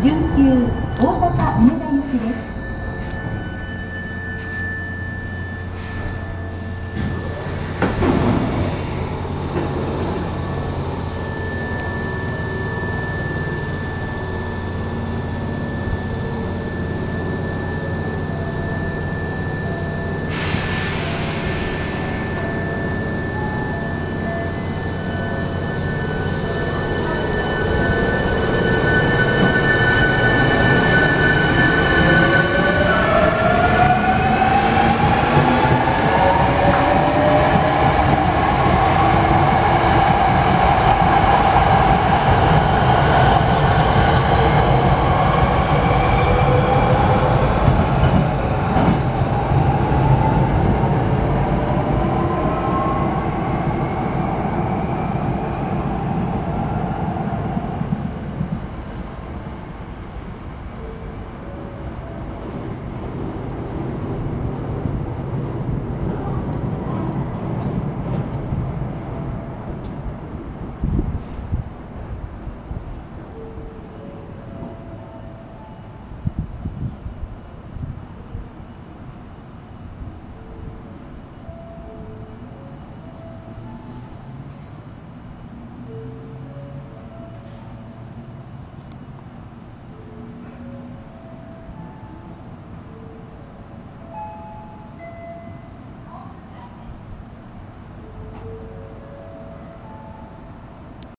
準急大阪梅田行きです。